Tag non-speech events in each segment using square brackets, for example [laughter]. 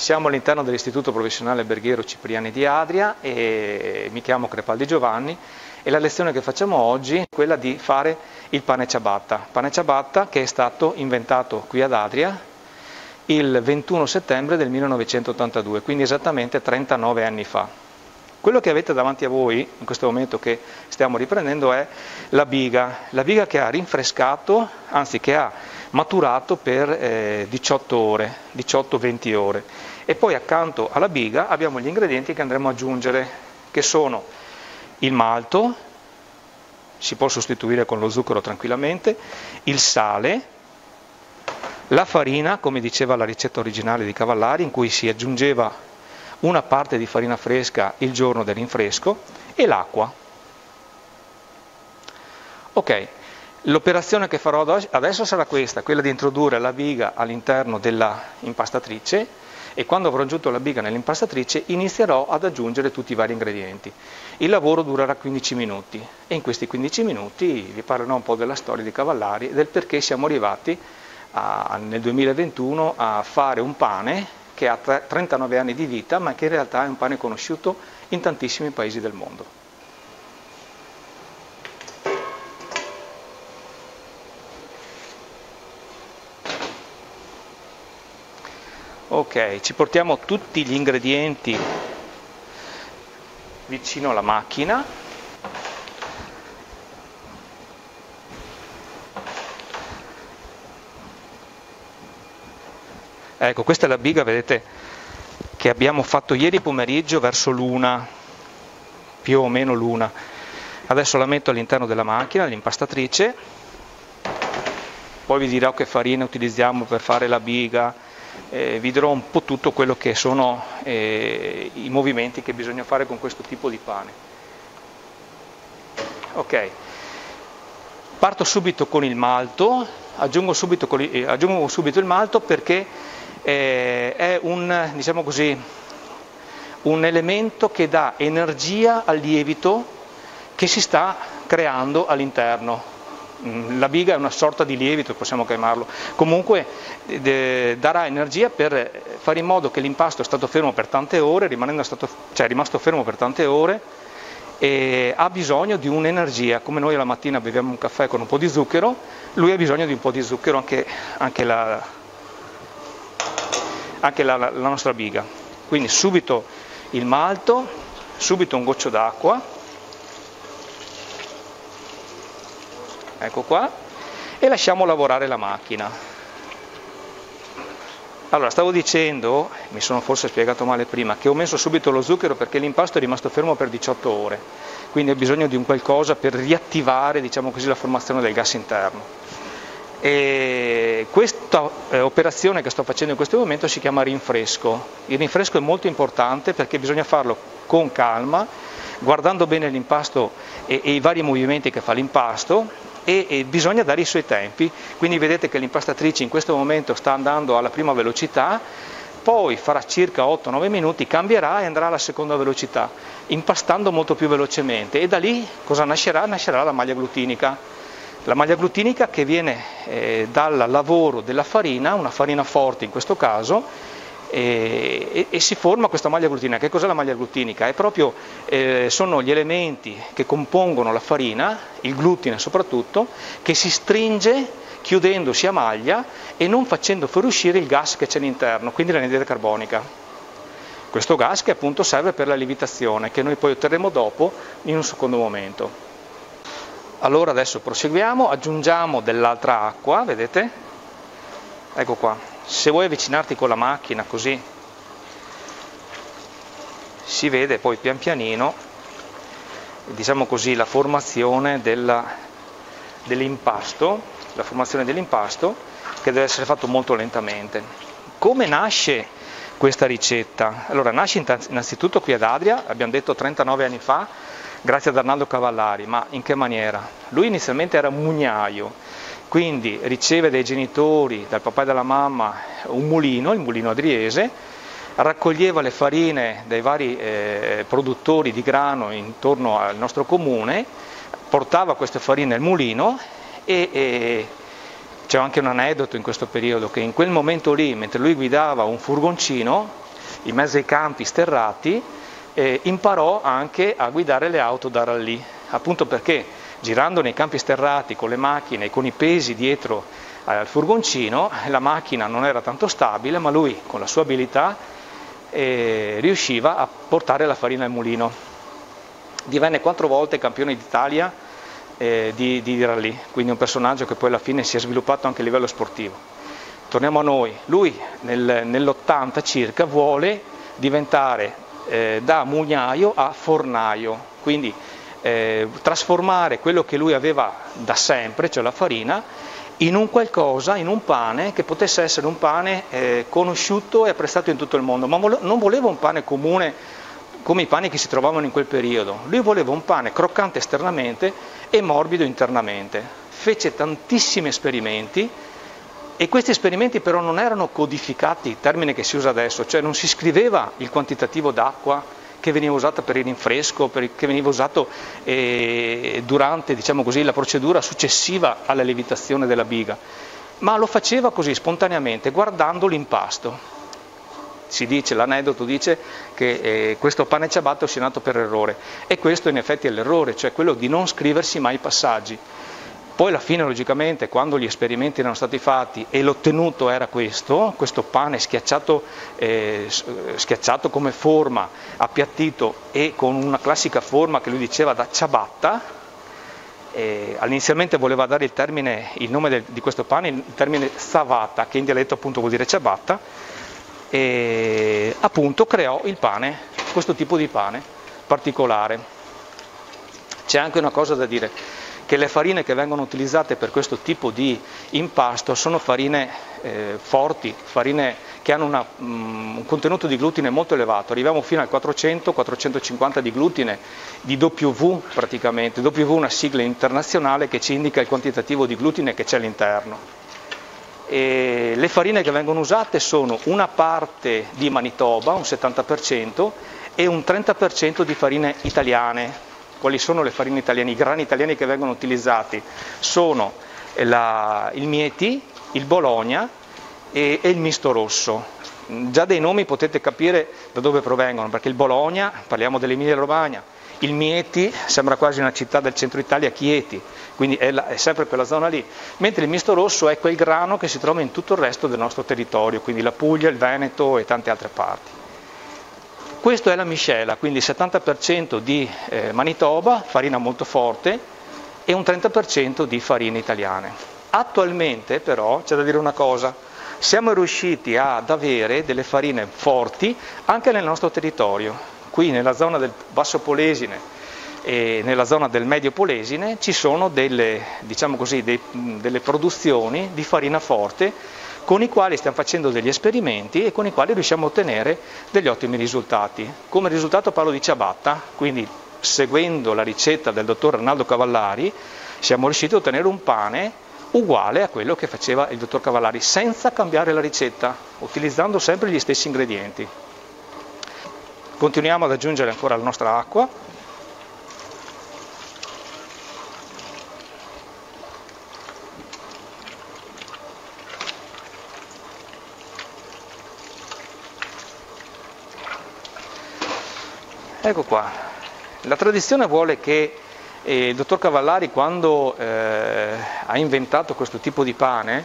Siamo all'interno dell'Istituto Professionale Alberghiero Cipriani di Adria e mi chiamo Crepaldi Giovanni e la lezione che facciamo oggi è quella di fare il pane ciabatta. Pane ciabatta che è stato inventato qui ad Adria il 21 settembre del 1982, quindi esattamente 39 anni fa. Quello che avete davanti a voi in questo momento che stiamo riprendendo è la biga, la biga che ha rinfrescato, anzi che ha maturato per eh, 18 ore, 18-20 ore. E poi accanto alla biga abbiamo gli ingredienti che andremo ad aggiungere, che sono il malto, si può sostituire con lo zucchero tranquillamente, il sale, la farina, come diceva la ricetta originale di Cavallari, in cui si aggiungeva una parte di farina fresca il giorno del rinfresco, e l'acqua. Ok, L'operazione che farò adesso sarà questa, quella di introdurre la biga all'interno dell'impastatrice e quando avrò aggiunto la biga nell'impastatrice inizierò ad aggiungere tutti i vari ingredienti. Il lavoro durerà 15 minuti e in questi 15 minuti vi parlerò un po' della storia di Cavallari e del perché siamo arrivati a, nel 2021 a fare un pane che ha 39 anni di vita ma che in realtà è un pane conosciuto in tantissimi paesi del mondo. Ok, ci portiamo tutti gli ingredienti vicino alla macchina. Ecco, questa è la biga, vedete, che abbiamo fatto ieri pomeriggio verso l'una, più o meno l'una. Adesso la metto all'interno della macchina, dell'impastatrice, poi vi dirò che farina utilizziamo per fare la biga, eh, vi dirò un po' tutto quello che sono eh, i movimenti che bisogna fare con questo tipo di pane. Ok, parto subito con il malto, aggiungo subito, il, aggiungo subito il malto perché eh, è un, diciamo così, un elemento che dà energia al lievito che si sta creando all'interno la biga è una sorta di lievito, possiamo chiamarlo, comunque darà energia per fare in modo che l'impasto è stato fermo per tante ore, stato, cioè rimasto fermo per tante ore e ha bisogno di un'energia, come noi la mattina beviamo un caffè con un po' di zucchero, lui ha bisogno di un po' di zucchero anche, anche, la, anche la, la nostra biga. Quindi subito il malto, subito un goccio d'acqua, ecco qua, e lasciamo lavorare la macchina. Allora, stavo dicendo, mi sono forse spiegato male prima, che ho messo subito lo zucchero perché l'impasto è rimasto fermo per 18 ore, quindi ho bisogno di un qualcosa per riattivare diciamo così, la formazione del gas interno. E questa eh, operazione che sto facendo in questo momento si chiama rinfresco. Il rinfresco è molto importante perché bisogna farlo con calma, guardando bene l'impasto e, e i vari movimenti che fa l'impasto e, e, bisogna dare i suoi tempi, quindi vedete che l'impastatrice in questo momento sta andando alla prima velocità, poi farà circa 8-9 minuti, cambierà e andrà alla seconda velocità, impastando molto più velocemente e da lì cosa nascerà? Nascerà la maglia glutinica. La maglia glutinica che viene eh, dal lavoro della farina, una farina forte in questo caso, e, e, e, si forma questa maglia glutinica. Che cos'è la maglia glutinica? Proprio, eh, sono gli elementi che compongono la farina, il glutine soprattutto, che si stringe chiudendosi a maglia e non facendo fuoriuscire il gas che c'è all'interno, quindi l'anidride carbonica. Questo gas che appunto serve per la lievitazione, che noi poi otterremo dopo in un secondo momento. Allora adesso proseguiamo, aggiungiamo dell'altra acqua, vedete? Ecco qua, se vuoi avvicinarti con la macchina così si vede poi pian pianino diciamo così la formazione dell'impasto la formazione dell'impasto che deve essere fatto molto lentamente come nasce questa ricetta? Allora nasce innanzitutto qui ad Adria, abbiamo detto 39 anni fa, grazie ad Arnaldo Cavallari, ma in che maniera? Lui inizialmente era mugnaio, quindi riceve dai genitori, dal papà e dalla mamma, un mulino, il mulino adriese, raccoglieva le farine dai vari eh, produttori di grano intorno al nostro comune, portava queste farine al mulino e, e c'è anche un aneddoto in questo periodo che in quel momento lì, mentre lui guidava un furgoncino, in mezzo ai campi sterrati, eh, imparò anche a guidare le auto da rallye, appunto perché girando nei campi sterrati con le macchine e con i pesi dietro al furgoncino, la macchina non era tanto stabile, ma lui con la sua abilità eh, riusciva a portare la farina al mulino. Divenne quattro volte campione d'Italia eh, di, di rally, quindi un personaggio che poi alla fine si è sviluppato anche a livello sportivo. Torniamo a noi, lui nel, nell'80 circa vuole diventare eh, da mugnaio a fornaio, quindi eh, trasformare quello che lui aveva da sempre, cioè la farina, in un qualcosa, in un pane che potesse essere un pane eh, conosciuto e apprezzato in tutto il mondo, ma non voleva un pane comune come i pani che si trovavano in quel periodo, lui voleva un pane croccante esternamente e morbido internamente. Fece tantissimi esperimenti e questi esperimenti però non erano codificati, termine che si usa adesso, cioè non si scriveva il quantitativo d'acqua che veniva usato per il rinfresco, per, che veniva usato eh, durante diciamo così, la procedura successiva alla lievitazione della biga, ma lo faceva così spontaneamente, guardando l'impasto. Si dice, l'aneddoto dice che eh, questo pane ciabato sia nato per errore e questo in effetti è l'errore, cioè quello di non scriversi mai i passaggi. Poi alla fine, logicamente, quando gli esperimenti erano stati fatti e l'ottenuto era questo, questo pane schiacciato, eh, schiacciato come forma, appiattito e con una classica forma che lui diceva da ciabatta, eh, inizialmente voleva dare il, termine, il nome del, di questo pane, il termine savata, che in dialetto appunto vuol dire ciabatta, e appunto creò il pane, questo tipo di pane particolare. C'è anche una cosa da dire che le farine che vengono utilizzate per questo tipo di impasto sono farine eh, forti, farine che hanno una, um, un contenuto di glutine molto elevato, arriviamo fino al 400-450 di glutine di W praticamente, W è una sigla internazionale che ci indica il quantitativo di glutine che c'è all'interno. E le farine che vengono usate sono una parte di Manitoba, un 70%, e un 30% di farine italiane, quali sono le farine italiane? I grani italiani che vengono utilizzati sono la, il Mieti, il Bologna e, e il misto rosso. Già dai nomi potete capire da dove provengono, perché il Bologna, parliamo dell'Emilia Romagna, il Mieti sembra quasi una città del centro Italia, Chieti, quindi è, la, è, sempre quella zona lì, mentre il misto rosso è quel grano che si trova in tutto il resto del nostro territorio, quindi la Puglia, il Veneto e tante altre parti. Questo è la miscela, quindi 70% di eh, Manitoba, farina molto forte, e un 30% di farine italiane. Attualmente però c'è da dire una cosa, siamo riusciti ad avere delle farine forti anche nel nostro territorio. Qui nella zona del Basso Polesine e nella zona del Medio Polesine ci sono delle, diciamo così, dei, delle produzioni di farina forte con i quali stiamo facendo degli esperimenti e con i quali riusciamo a ottenere degli ottimi risultati. Come risultato parlo di ciabatta, quindi seguendo la ricetta del dottor Arnaldo Cavallari siamo riusciti a ottenere un pane uguale a quello che faceva il dottor Cavallari, senza cambiare la ricetta, utilizzando sempre gli stessi ingredienti. Continuiamo ad aggiungere ancora la nostra acqua Ecco qua, la tradizione vuole che eh, il dottor Cavallari quando eh, ha inventato questo tipo di pane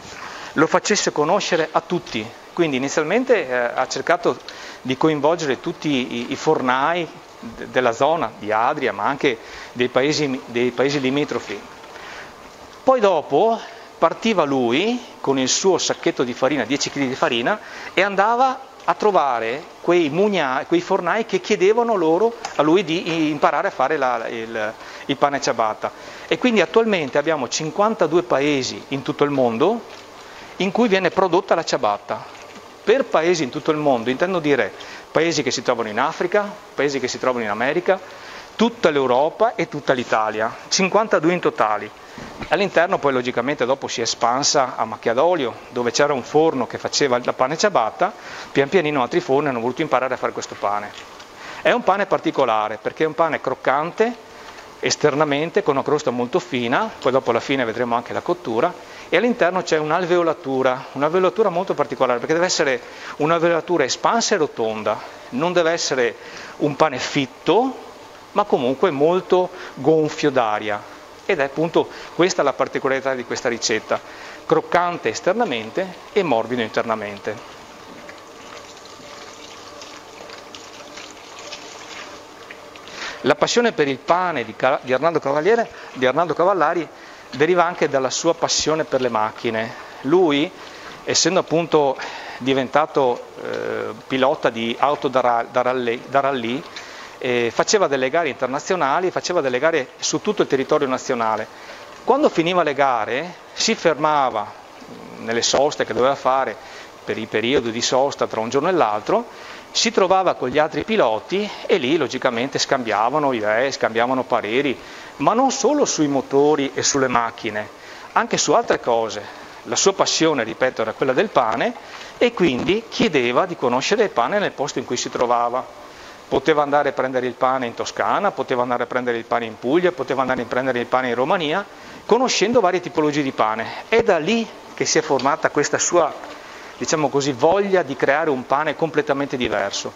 lo facesse conoscere a tutti, quindi inizialmente eh, ha cercato di coinvolgere tutti i, i fornai de, della zona di Adria ma anche dei paesi, dei paesi limitrofi. Poi dopo partiva lui con il suo sacchetto di farina, 10 kg di farina, e andava a trovare quei, mugna, quei fornai che chiedevano loro a lui di imparare a fare la, il, il pane ciabatta. E quindi attualmente abbiamo 52 paesi in tutto il mondo in cui viene prodotta la ciabatta. Per paesi in tutto il mondo intendo dire paesi che si trovano in Africa, paesi che si trovano in America, tutta l'Europa e tutta l'Italia, 52 in totali. All'interno poi logicamente dopo si è espansa a macchia d'olio, dove c'era un forno che faceva la pane ciabatta, pian pianino altri forni hanno voluto imparare a fare questo pane. È un pane particolare perché è un pane croccante esternamente con una crosta molto fina, poi dopo alla fine vedremo anche la cottura, e all'interno c'è un'alveolatura, un'alveolatura molto particolare perché deve essere un'alveolatura espansa e rotonda, non deve essere un pane fitto, ma comunque molto gonfio d'aria. Ed è appunto questa la particolarità di questa ricetta, croccante esternamente e morbido internamente. La passione per il pane di, Arnaldo, di Arnaldo Cavallari deriva anche dalla sua passione per le macchine. Lui, essendo appunto diventato eh, pilota di auto da, da rally, da rally eh, faceva delle gare internazionali, faceva delle gare su tutto il territorio nazionale. Quando finiva le gare si fermava nelle soste che doveva fare per i periodi di sosta tra un giorno e l'altro si trovava con gli altri piloti e lì logicamente scambiavano idee, scambiavano pareri, ma non solo sui motori e sulle macchine, anche su altre cose. La sua passione, ripeto, era quella del pane e quindi chiedeva di conoscere il pane nel posto in cui si trovava. Poteva andare a prendere il pane in Toscana, poteva andare a prendere il pane in Puglia, poteva andare a prendere il pane in Romania, conoscendo varie tipologie di pane. È da lì che si è formata questa sua diciamo così, voglia di creare un pane completamente diverso.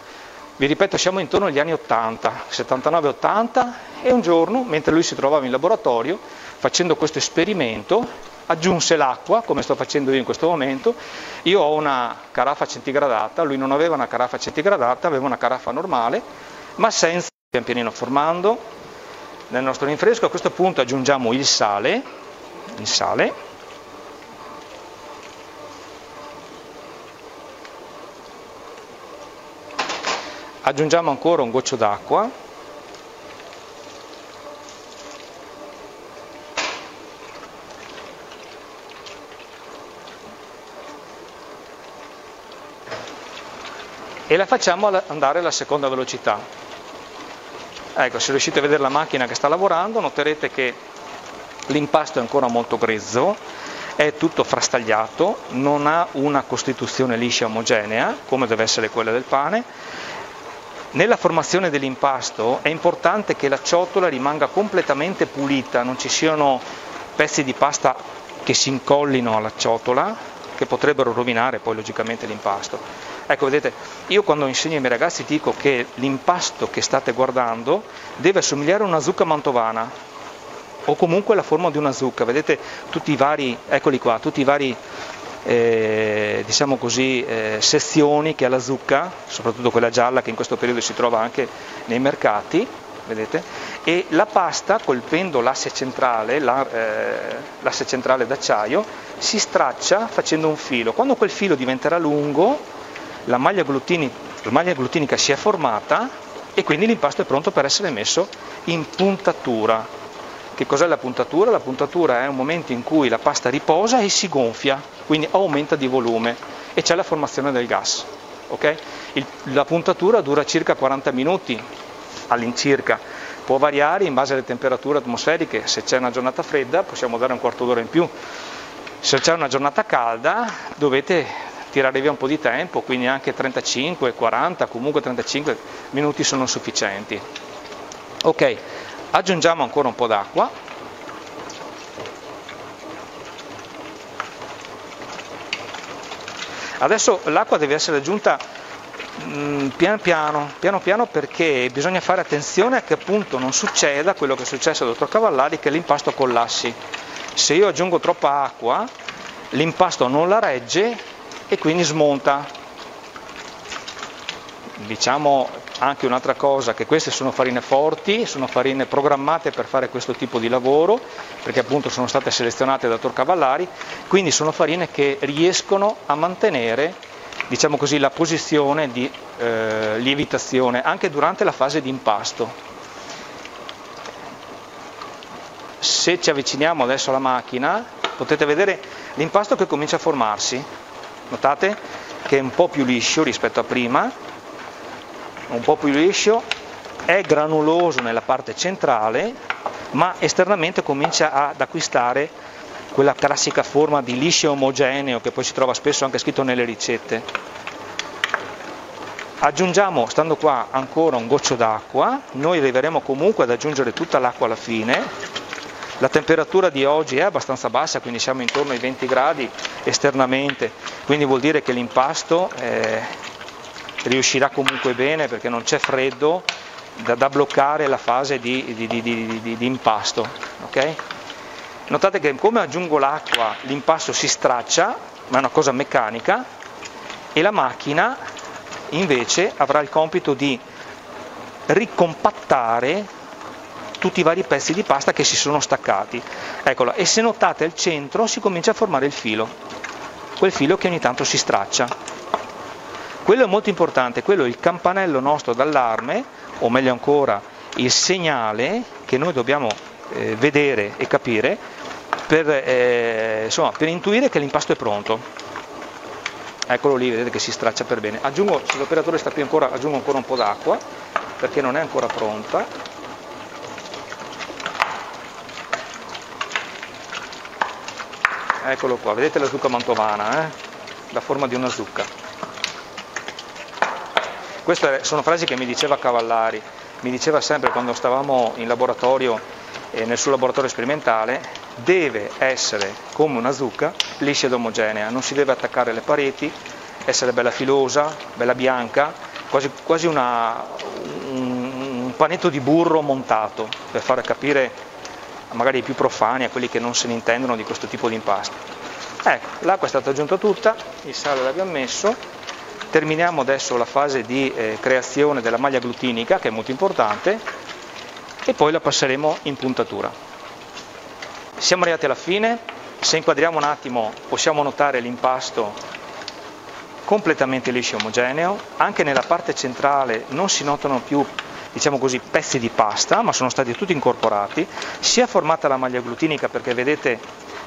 Vi ripeto, siamo intorno agli anni 80, 79-80 e un giorno, mentre lui si trovava in laboratorio, facendo questo esperimento, aggiunse l'acqua, come sto facendo io in questo momento. Io ho una carafa centigradata, lui non aveva una carafa centigradata, aveva una carafa normale, ma senza pian pianino formando. Nel nostro rinfresco a questo punto aggiungiamo il sale, il sale aggiungiamo ancora un goccio d'acqua e la facciamo andare alla seconda velocità. Ecco, se riuscite a vedere la macchina che sta lavorando, noterete che l'impasto è ancora molto grezzo, è tutto frastagliato, non ha una costituzione liscia omogenea, come deve essere quella del pane, nella formazione dell'impasto è importante che la ciotola rimanga completamente pulita, non ci siano pezzi di pasta che si incollino alla ciotola, che potrebbero rovinare poi logicamente l'impasto. Ecco, vedete, io quando insegno ai miei ragazzi dico che l'impasto che state guardando deve assomigliare a una zucca mantovana o comunque la forma di una zucca, vedete tutti i vari, eccoli qua, tutti i vari eh, diciamo così, eh, sezioni che ha la zucca, soprattutto quella gialla che in questo periodo si trova anche nei mercati, vedete? e la pasta colpendo l'asse centrale, la, eh, l'asse centrale d'acciaio, si straccia facendo un filo. Quando quel filo diventerà lungo, la maglia, la maglia glutinica si è formata e quindi l'impasto è pronto per essere messo in puntatura. Che cos'è la puntatura? La puntatura è un momento in cui la pasta riposa e si gonfia, quindi aumenta di volume e c'è la formazione del gas. Okay? Il, la puntatura dura circa 40 minuti all'incirca, può variare in base alle temperature atmosferiche, se c'è una giornata fredda possiamo dare un quarto d'ora in più, se c'è una giornata calda dovete tirare via un po' di tempo, quindi anche 35, 40, comunque 35 minuti sono sufficienti. Ok, aggiungiamo ancora un po' d'acqua adesso l'acqua deve essere aggiunta mm, piano piano, piano piano perché bisogna fare attenzione a che appunto non succeda quello che è successo al dottor Cavallari che l'impasto collassi se io aggiungo troppa acqua l'impasto non la regge e quindi smonta diciamo anche un'altra cosa, che queste sono farine forti, sono farine programmate per fare questo tipo di lavoro, perché appunto sono state selezionate da Tor Cavallari, quindi sono farine che riescono a mantenere diciamo così, la posizione di eh, lievitazione anche durante la fase di impasto. Se ci avviciniamo adesso alla macchina potete vedere l'impasto che comincia a formarsi, notate che è un po' più liscio rispetto a prima, un po' più liscio, è granuloso nella parte centrale, ma esternamente comincia ad acquistare quella classica forma di liscio omogeneo che poi si trova spesso anche scritto nelle ricette. Aggiungiamo, stando qua, ancora un goccio d'acqua, noi arriveremo comunque ad aggiungere tutta l'acqua alla fine, La temperatura di oggi è abbastanza bassa, quindi siamo intorno ai 20 gradi esternamente, quindi vuol dire che l'impasto eh, riuscirà comunque bene perché non c'è freddo da, da, bloccare la fase di, di, di, di impasto. Okay? Notate che come aggiungo l'acqua l'impasto si straccia, ma è una cosa meccanica, e la macchina invece avrà il compito di ricompattare tutti i vari pezzi di pasta che si sono staccati. Eccola, e se notate al centro si comincia a formare il filo, quel filo che ogni tanto si straccia. Quello è molto importante, quello è il campanello nostro d'allarme, o meglio ancora il segnale che noi dobbiamo eh, vedere e capire per, eh, insomma, per intuire che l'impasto è pronto. Eccolo lì, vedete che si straccia per bene. Aggiungo, se l'operatore sta qui ancora, aggiungo ancora un po' d'acqua perché non è ancora pronta eccolo qua, vedete la zucca mantovana, eh? la forma di una zucca. Queste sono frasi che mi diceva Cavallari, mi diceva sempre quando stavamo in laboratorio, eh, nel suo laboratorio sperimentale, deve essere come una zucca, liscia ed omogenea, non si deve attaccare alle pareti, essere bella filosa, bella bianca, quasi, quasi una, un, un panetto di burro montato, per far capire magari ai più profani, a quelli che non se ne intendono di questo tipo di impasto. Ecco, l'acqua è stata aggiunta tutta, il sale l'abbiamo messo, terminiamo adesso la fase di eh, creazione della maglia glutinica, che è molto importante, e poi la passeremo in puntatura. Siamo arrivati alla fine, se inquadriamo un attimo possiamo notare l'impasto completamente liscio e omogeneo, anche nella parte centrale non si notano più diciamo così, pezzi di pasta, ma sono stati tutti incorporati, si è formata la maglia glutinica perché vedete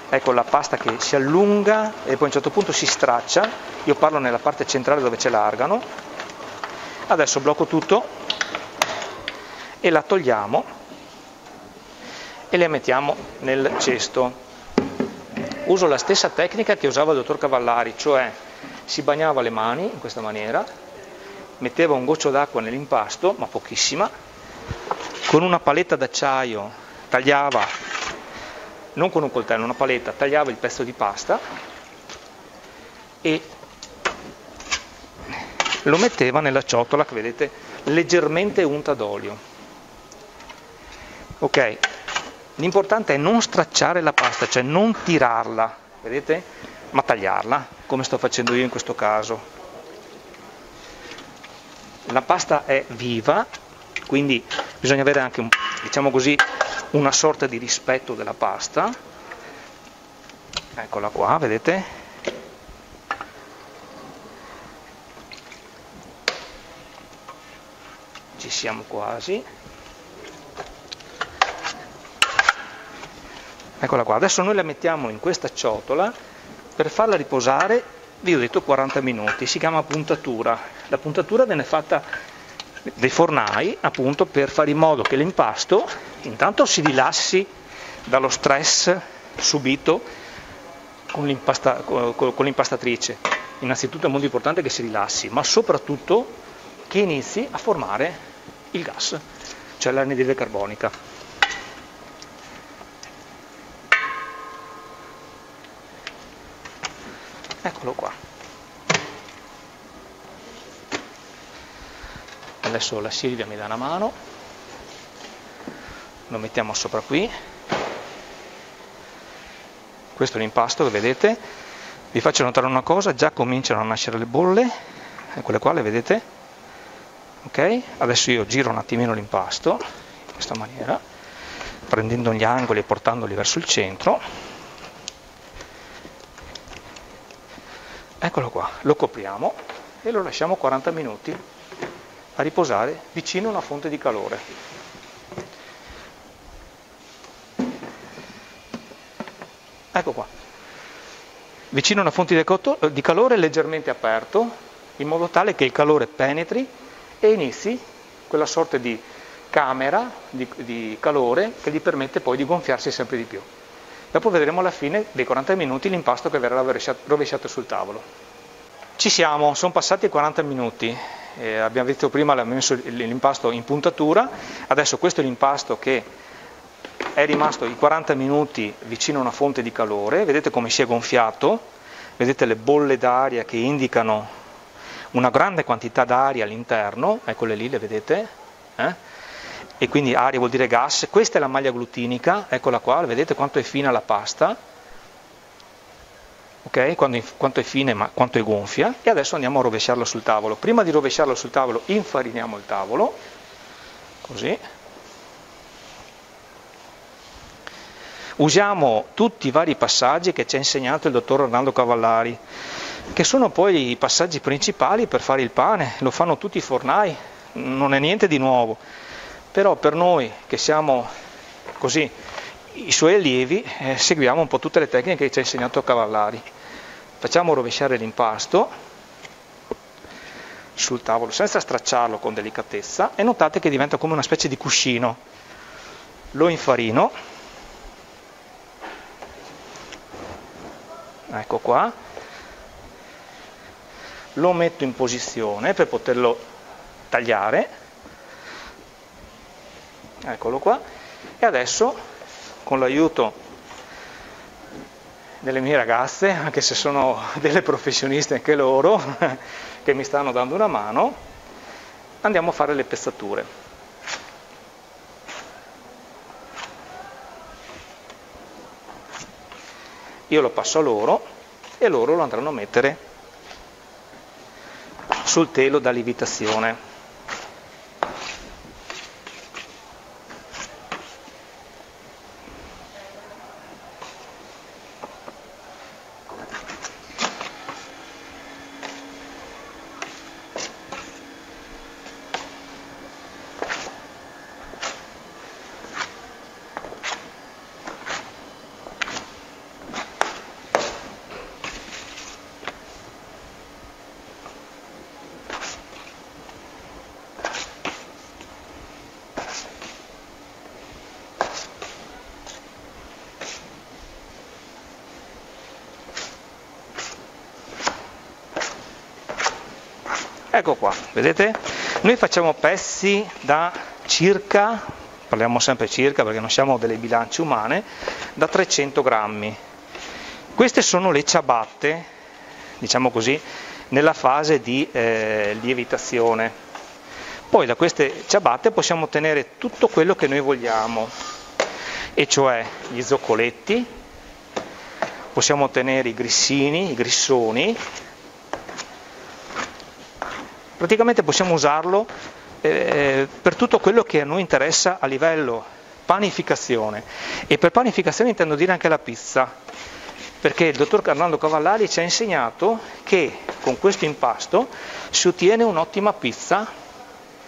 ecco la pasta che si allunga e poi a un certo punto si straccia, io parlo nella parte centrale dove c'è l'argano, adesso blocco tutto e la togliamo e la mettiamo nel cesto. Uso la stessa tecnica che usava il dottor Cavallari, cioè si bagnava le mani in questa maniera, metteva un goccio d'acqua nell'impasto, ma pochissima, con una paletta d'acciaio tagliava, non con un coltello, una paletta, tagliava il pezzo di pasta e lo metteva nella ciotola che vedete leggermente unta d'olio. Ok, l'importante è non stracciare la pasta, cioè non tirarla, vedete? Ma tagliarla, come sto facendo io in questo caso la pasta è viva, quindi bisogna avere anche un, diciamo così, una sorta di rispetto della pasta. Eccola qua, vedete? Ci siamo quasi. Eccola qua, adesso noi la mettiamo in questa ciotola per farla riposare vi ho detto 40 minuti, si chiama puntatura. La puntatura viene fatta dai fornai appunto per fare in modo che l'impasto intanto si rilassi dallo stress subito con, l'impasta, con l'impastatrice. Innanzitutto è molto importante che si rilassi, ma soprattutto che inizi a formare il gas, cioè l'anidride carbonica. eccolo qua adesso la Silvia mi dà una mano. Lo mettiamo sopra qui. Questo è l'impasto che vedete? Vi faccio notare una cosa già cominciano a nascere le bolle quelle qua le vedete? Ok adesso io giro un attimino l'impasto in questa maniera prendendo gli angoli e portandoli verso il centro. Eccolo qua, lo copriamo e lo lasciamo 40 minuti a riposare vicino a una fonte di calore. Ecco qua, vicino a una fonte di calore leggermente aperto, in modo tale che il calore penetri e inizi quella sorta di camera di, di calore che gli permette poi di gonfiarsi sempre di più. Dopo vedremo alla fine dei 40 minuti l'impasto che verrà rovesciato sul tavolo. Ci siamo, sono passati 40 minuti, eh, abbiamo visto prima abbiamo messo l'impasto in puntatura, adesso questo è l'impasto che è rimasto i 40 minuti vicino a una fonte di calore, vedete come si è gonfiato, vedete le bolle d'aria che indicano una grande quantità d'aria all'interno, eccole lì, le vedete? Eh? E quindi aria vuol dire gas, questa è la maglia glutinica, eccola qua, vedete quanto è fina la pasta, ok? quanto è fine ma quanto è gonfia, e adesso andiamo a rovesciarlo sul tavolo. Prima di rovesciarlo sul tavolo infariniamo il tavolo, così. Usiamo tutti i vari passaggi che ci ha insegnato il dottor Orlando Cavallari, che sono poi i passaggi principali per fare il pane, lo fanno tutti i fornai, non è niente di nuovo, però per noi che siamo così i suoi allievi eh, seguiamo un po' tutte le tecniche che ci ha insegnato Cavallari. Facciamo rovesciare l'impasto sul tavolo senza stracciarlo con delicatezza e notate che diventa come una specie di cuscino. Lo infarino, ecco qua, lo metto in posizione per poterlo tagliare, eccolo qua, e adesso con l'aiuto delle mie ragazze, anche se sono [laughs] delle professioniste anche loro, [laughs] che mi stanno dando una mano, andiamo a fare le pezzature. Io lo passo a loro e loro lo andranno a mettere sul telo da lievitazione. Ecco qua, vedete? Noi facciamo pezzi da circa, parliamo sempre circa perché non siamo delle bilance umane, da 300 grammi. Queste sono le ciabatte, diciamo così, nella fase di eh, lievitazione. Poi da queste ciabatte possiamo ottenere tutto quello che noi vogliamo, e cioè gli zoccoletti, possiamo ottenere i grissini, i grissoni, praticamente possiamo usarlo eh, per tutto quello che a noi interessa a livello panificazione. E per panificazione intendo dire anche la pizza perché il dottor Carnando Cavallari ci ha insegnato che con questo impasto si ottiene un'ottima pizza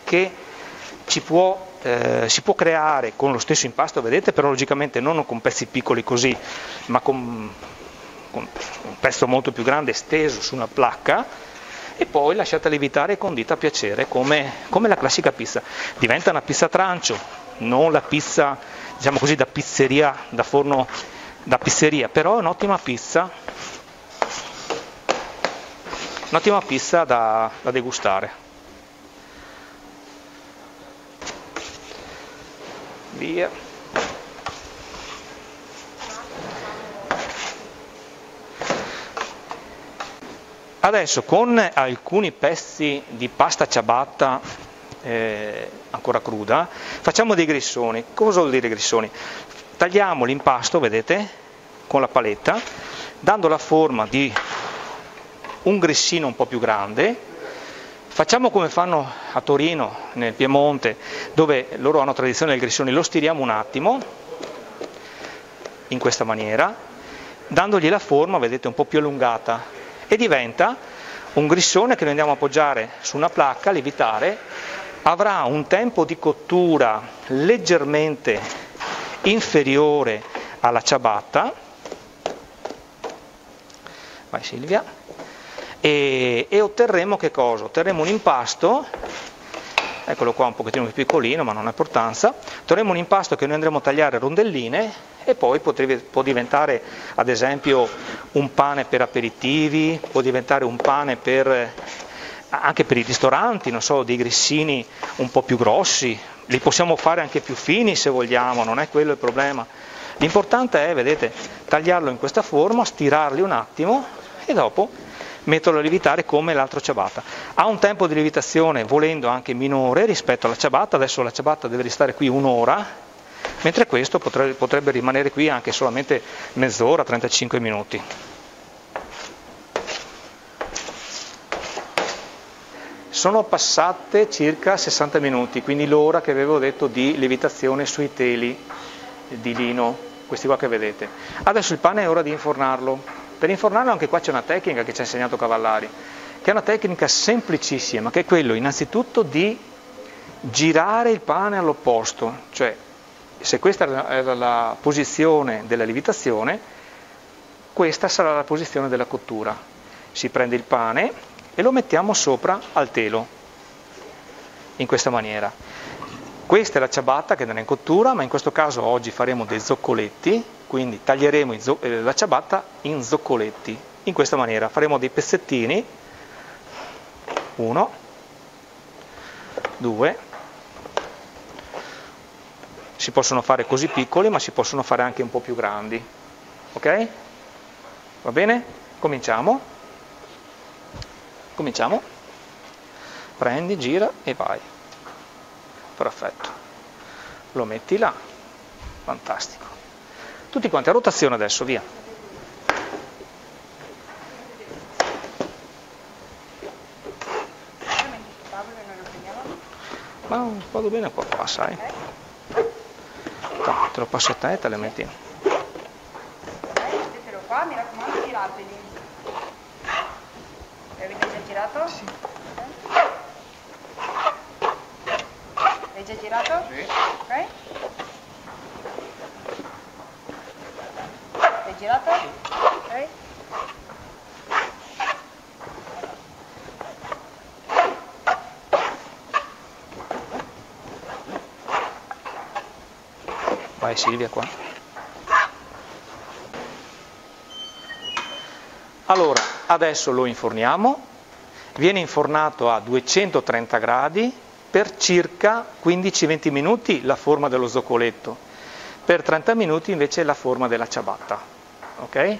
che ci può, eh, si può creare con lo stesso impasto, vedete, però logicamente non con pezzi piccoli così, ma con, con un pezzo molto più grande steso su una placca e poi lasciata lievitare e condita a piacere come, come la classica pizza. Diventa una pizza trancio, non la pizza diciamo così da pizzeria, da forno da pizzeria, però è un'ottima pizza, un'ottima pizza da, da degustare. Via. Adesso con alcuni pezzi di pasta ciabatta eh, ancora cruda facciamo dei grissoni. Cosa vuol dire grissoni? Tagliamo l'impasto, vedete, con la paletta, dando la forma di un grissino un po' più grande. Facciamo come fanno a Torino, nel Piemonte, dove loro hanno tradizione del grissone, lo stiriamo un attimo, in questa maniera, dandogli la forma, vedete, un po' più allungata, e diventa un grissone che noi andiamo a appoggiare su una placca, lievitare, avrà un tempo di cottura leggermente inferiore alla ciabatta, vai Silvia, e, e otterremo che cosa? Otterremo un impasto eccolo qua un pochettino più piccolino ma non ha importanza, otterremo un impasto che noi andremo a tagliare a rondelline e poi potrebbe, può diventare ad esempio un pane per aperitivi, può diventare un pane per, anche per i ristoranti, non so, dei grissini un po' più grossi, li possiamo fare anche più fini se vogliamo, non è quello il problema. L'importante è, vedete, tagliarlo in questa forma, stirarli un attimo e dopo metterlo a lievitare come l'altro ciabatta. Ha un tempo di lievitazione volendo anche minore rispetto alla ciabatta, adesso la ciabatta deve restare qui un'ora, mentre questo potrebbe, potrebbe rimanere qui anche solamente mezz'ora, 35 minuti. Sono passate circa 60 minuti, quindi l'ora che avevo detto di lievitazione sui teli di lino, questi qua che vedete. Adesso il pane è ora di infornarlo. Per infornarlo anche qua c'è una tecnica che ci ha insegnato Cavallari, che è una tecnica semplicissima, che è quello innanzitutto di girare il pane all'opposto, cioè se questa era la posizione della lievitazione, questa sarà la posizione della cottura. Si prende il pane, e lo mettiamo sopra al telo, in questa maniera. Questa è la ciabatta che andrà in cottura, ma in questo caso oggi faremo dei zoccoletti, quindi taglieremo eh, la ciabatta in zoccoletti, in questa maniera. Faremo dei pezzettini, uno, due, si possono fare così piccoli, ma si possono fare anche un po' più grandi. Ok? Va bene? Cominciamo. Cominciamo. Prendi, gira e vai. Perfetto. Lo metti là. Fantastico. Tutti quanti a rotazione adesso, via. Ma vado bene qua qua, sai. No, te lo passo a te e te le metti. Mi raccomando, girateli. Avete già girato? Sì. Hai già girato? Sì. Ok. Hai girato? Ok. Vai Silvia qua. Allora, adesso lo inforniamo, viene infornato a 230 gradi per circa 15-20 minuti la forma dello zoccoletto, per 30 minuti invece la forma della ciabatta. Okay?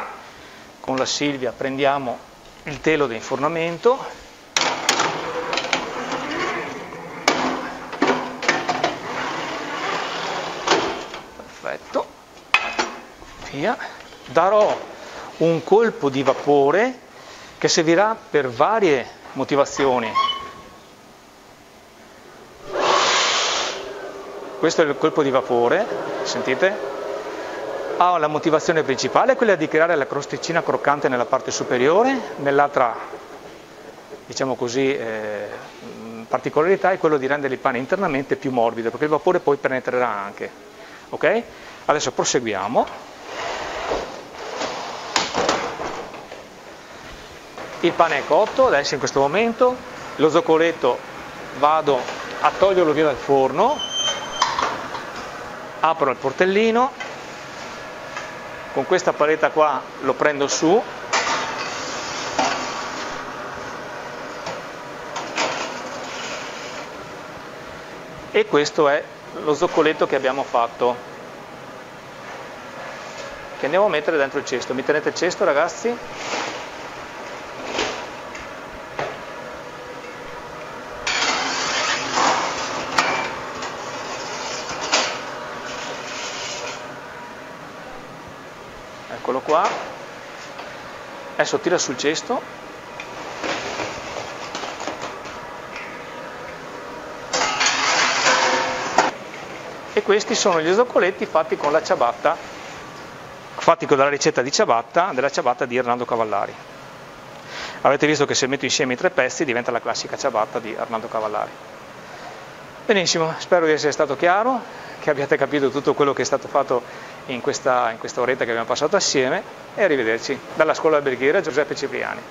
Con la Silvia prendiamo il telo di infornamento, perfetto, via, darò un colpo di vapore che servirà per varie motivazioni. Questo è il colpo di vapore, sentite? Ha la motivazione principale, quella di creare la crosticina croccante nella parte superiore, nell'altra, diciamo così, eh, particolarità è quello di rendere il pane internamente più morbido, perché il vapore poi penetrerà anche. Ok? Adesso proseguiamo. il pane è cotto adesso in questo momento, lo zoccoletto vado a toglierlo via dal forno, apro il portellino, con questa paletta qua lo prendo su, e questo è lo zoccoletto che abbiamo fatto che andiamo a mettere dentro il cesto. Mi tenete il cesto ragazzi? Eccolo qua. Adesso tira sul cesto. E questi sono gli zoccoletti fatti con la ciabatta fatti con la ricetta di ciabatta della ciabatta di Arnaldo Cavallari. Avete visto che se metto insieme i tre pezzi diventa la classica ciabatta di Arnaldo Cavallari. Benissimo, spero di essere stato chiaro che abbiate capito tutto quello che è stato fatto in questa, in questa oretta che abbiamo passato assieme e arrivederci dalla scuola alberghiera Giuseppe Cipriani.